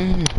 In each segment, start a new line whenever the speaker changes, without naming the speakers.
Mm.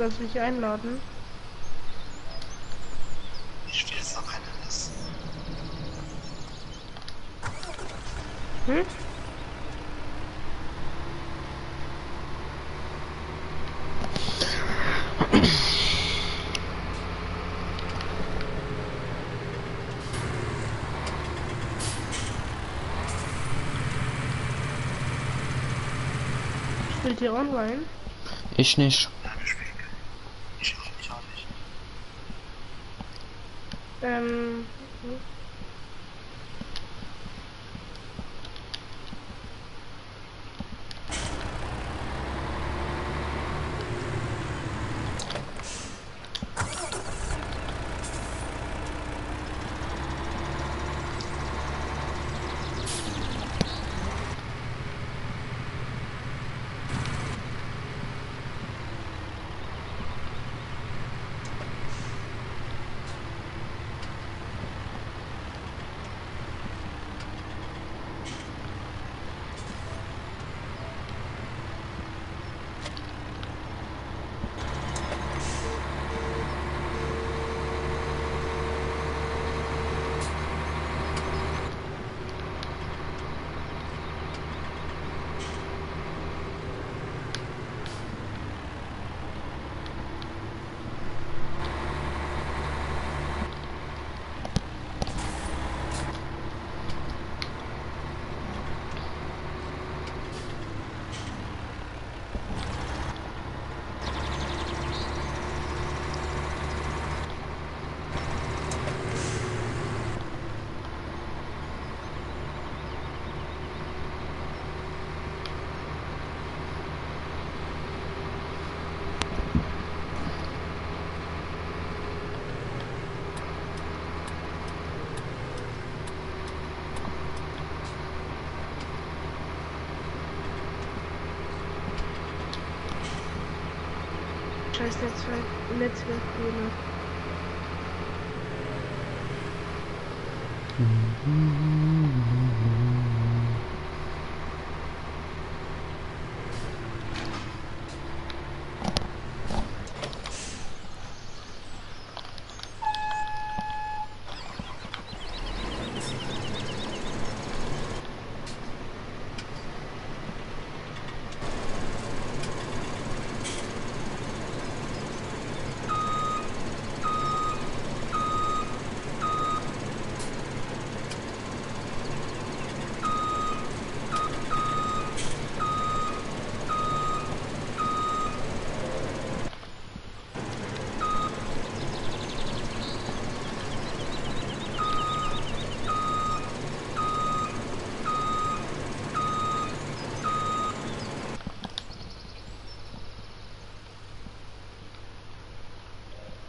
Du mich einladen?
ich stehe jetzt noch keine Liste.
Hm? Spielt ihr online?
Ich nicht.
That's right.
That's right. You Mhm.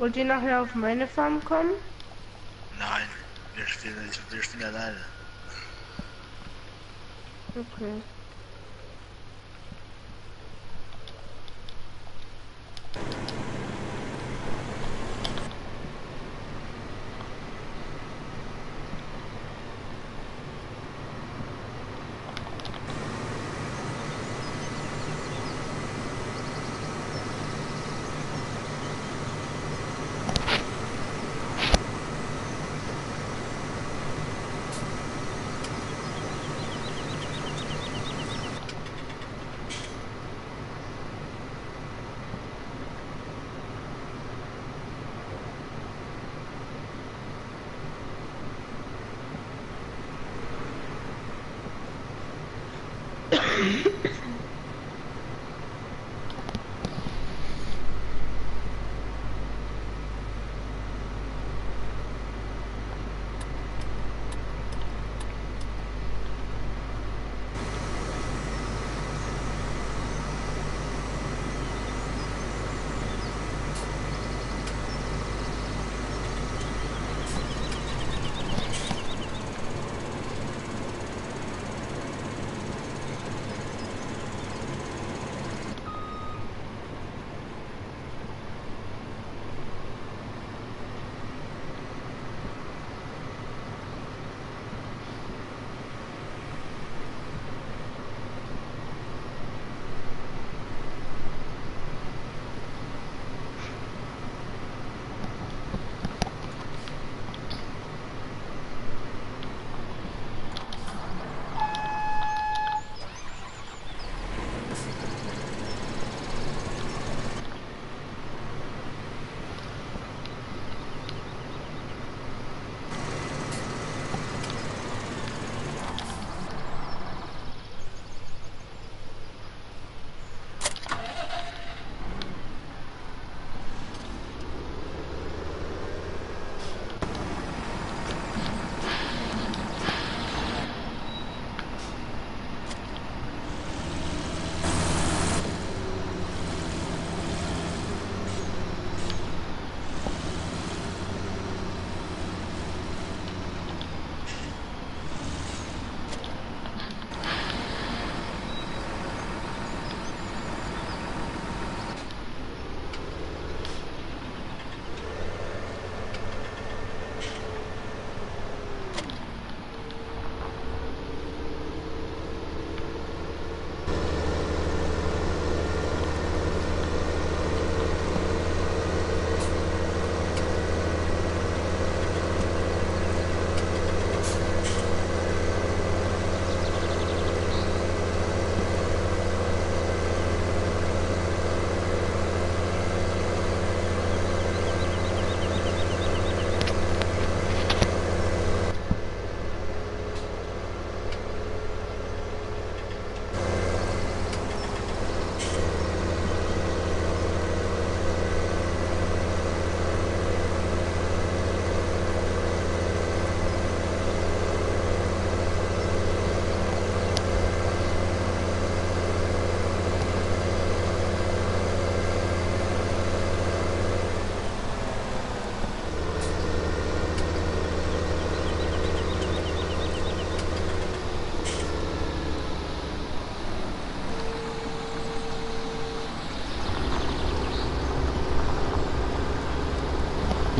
Wollt ihr nachher auf meine Farm kommen?
Nein, wir spielen, wir spielen alleine.
Okay.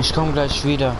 Ich komme gleich wieder.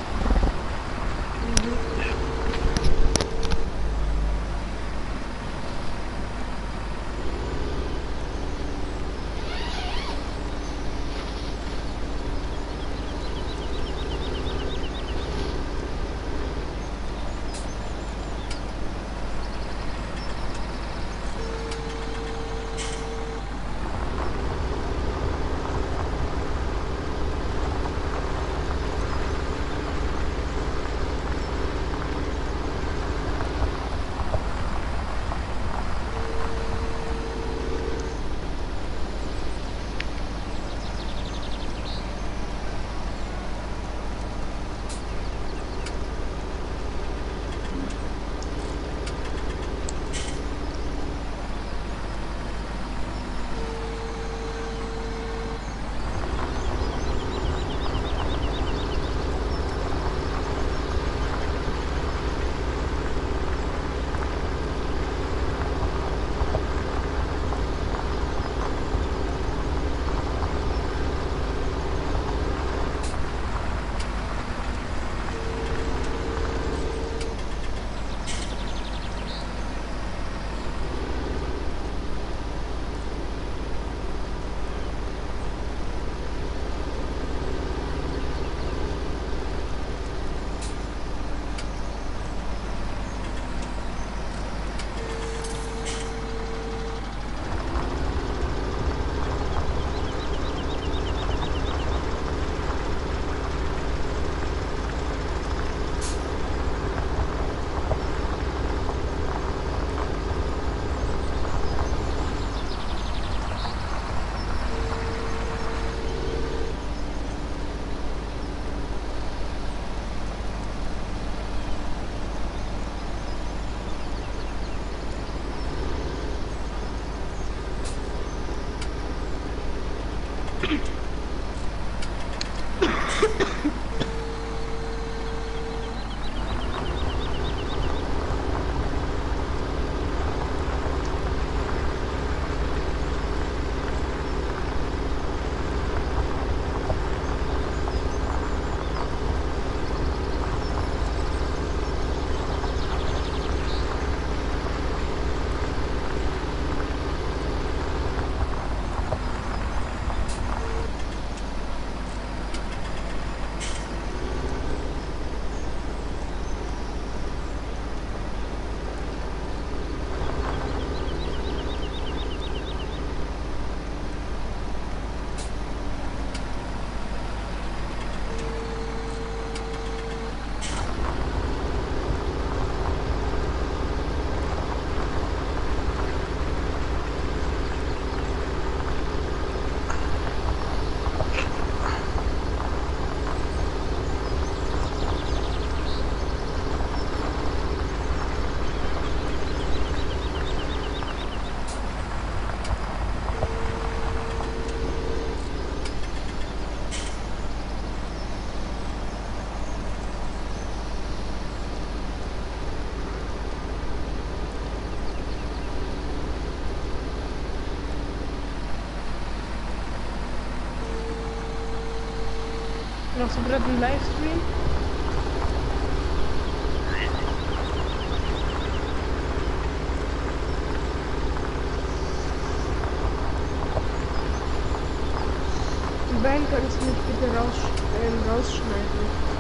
Machst du gerade einen Livestream? Die beiden kannst du mich bitte raus, ähm, rausschneiden.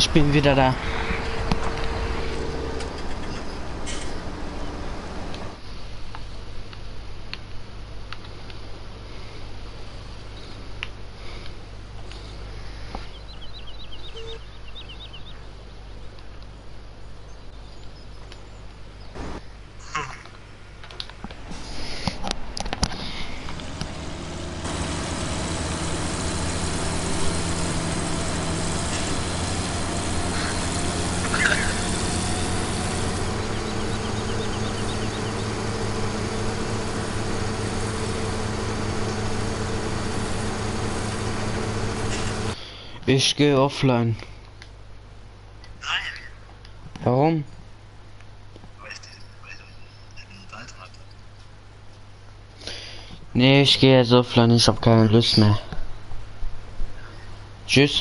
Ich bin wieder da. Ich gehe offline.
Nein.
Warum? Nee, ich gehe jetzt offline. Ich habe keine Lust mehr. Tschüss.